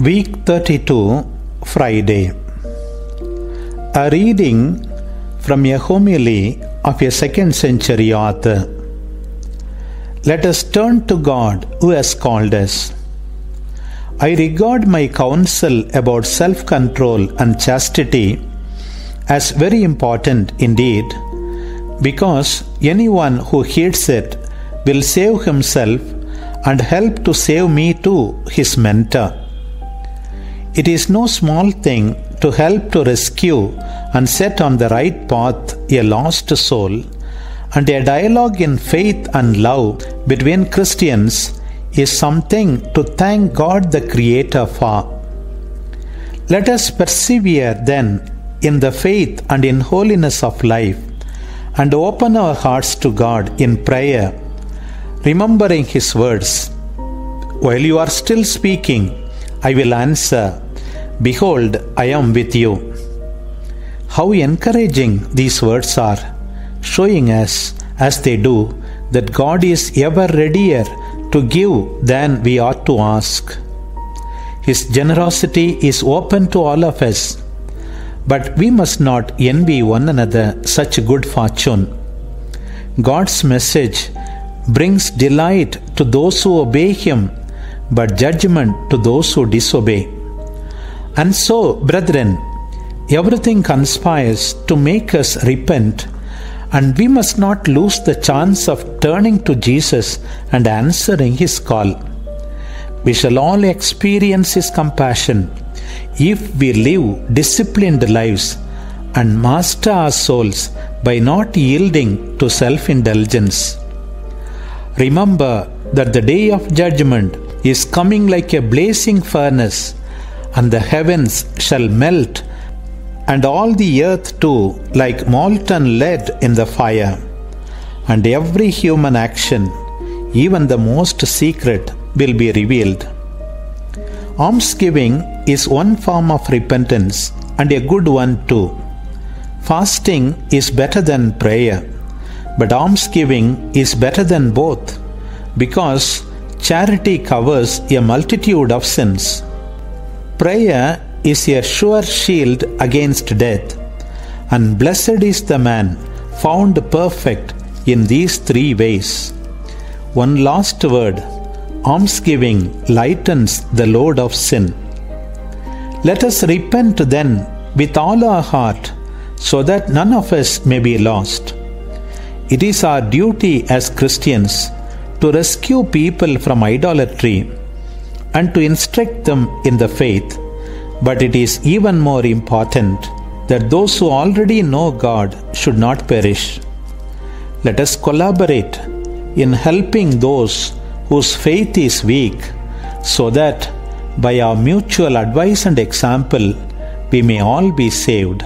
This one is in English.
Week 32, Friday. A reading from a homily of a second century author. Let us turn to God who has called us. I regard my counsel about self control and chastity as very important indeed, because anyone who heeds it will save himself and help to save me too, his mentor. It is no small thing to help to rescue and set on the right path a lost soul, and a dialogue in faith and love between Christians is something to thank God the Creator for. Let us persevere then in the faith and in holiness of life and open our hearts to God in prayer, remembering His words. While you are still speaking, I will answer, Behold, I am with you. How encouraging these words are, showing us, as they do, that God is ever readier to give than we ought to ask. His generosity is open to all of us, but we must not envy one another such good fortune. God's message brings delight to those who obey Him, but judgment to those who disobey. And so, brethren, everything conspires to make us repent, and we must not lose the chance of turning to Jesus and answering His call. We shall all experience His compassion if we live disciplined lives and master our souls by not yielding to self indulgence. Remember that the day of judgment is coming like a blazing furnace, and the heavens shall melt, and all the earth too like molten lead in the fire. And every human action, even the most secret, will be revealed. Almsgiving is one form of repentance and a good one too. Fasting is better than prayer, but almsgiving is better than both because charity covers a multitude of sins. Prayer is a sure shield against death, and blessed is the man found perfect in these three ways. One last word almsgiving lightens the load of sin. Let us repent then with all our heart so that none of us may be lost. It is our duty as Christians to rescue people from idolatry and to instruct them in the faith, but it is even more important that those who already know God should not perish. Let us collaborate in helping those whose faith is weak, so that by our mutual advice and example we may all be saved.